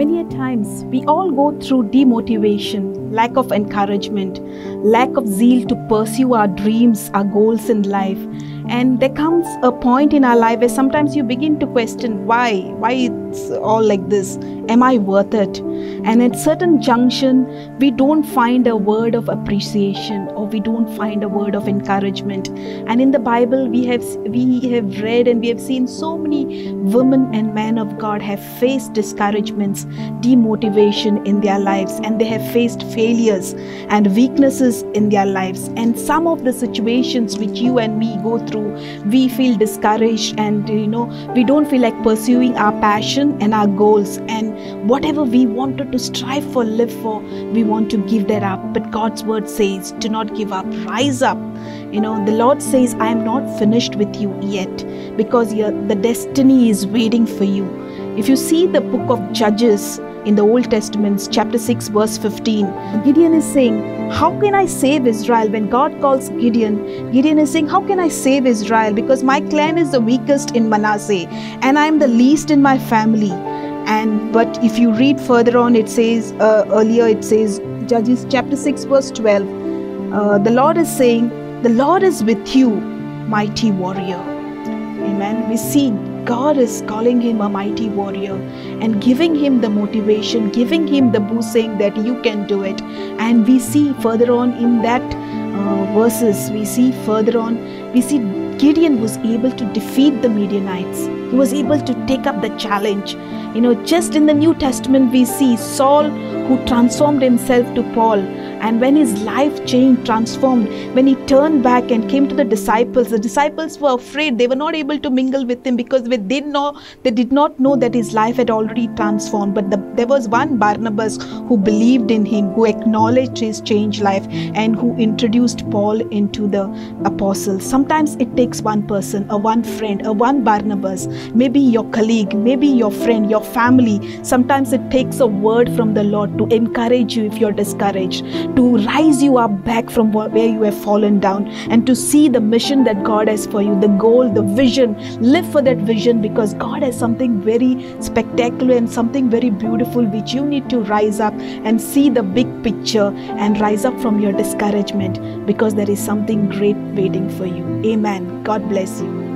Many a times we all go through demotivation, lack of encouragement, lack of zeal to pursue our dreams, our goals in life. And there comes a point in our life where sometimes you begin to question why, why it's all like this. Am I worth it? And at certain junction, we don't find a word of appreciation or we don't find a word of encouragement. And in the Bible, we have we have read and we have seen so many women and men of God have faced discouragements, demotivation in their lives, and they have faced failures and weaknesses in their lives. And some of the situations which you and me go through, we feel discouraged and you know we don't feel like pursuing our passion and our goals and whatever we wanted to strive for, live for, we want to give that up. But God's word says, do not give up, rise up. You know, the Lord says, I am not finished with you yet because the destiny is waiting for you. If you see the book of Judges in the Old Testament, chapter 6, verse 15, Gideon is saying, How can I save Israel? When God calls Gideon, Gideon is saying, How can I save Israel? Because my clan is the weakest in Manasseh and I am the least in my family and but if you read further on it says uh, earlier it says judges chapter 6 verse 12 uh, the lord is saying the lord is with you mighty warrior. Amen. We see god is calling him a mighty warrior and giving him the motivation giving him the boost saying that you can do it. And we see further on in that uh, verses we see further on we see gideon was able to defeat the midianites. He was able to take up the challenge. You know, just in the New Testament, we see Saul who transformed himself to Paul. And when his life changed, transformed, when he turned back and came to the disciples, the disciples were afraid. They were not able to mingle with him because they did know they did not know that his life had already transformed. But the, there was one Barnabas who believed in him, who acknowledged his changed life, and who introduced Paul into the apostles. Sometimes it takes one person, a one friend, a one Barnabas, maybe your colleague, maybe your friend, your family. Sometimes it takes a word from the Lord to encourage you if you're discouraged to rise you up back from where you have fallen down and to see the mission that God has for you, the goal, the vision. Live for that vision because God has something very spectacular and something very beautiful which you need to rise up and see the big picture and rise up from your discouragement because there is something great waiting for you. Amen. God bless you.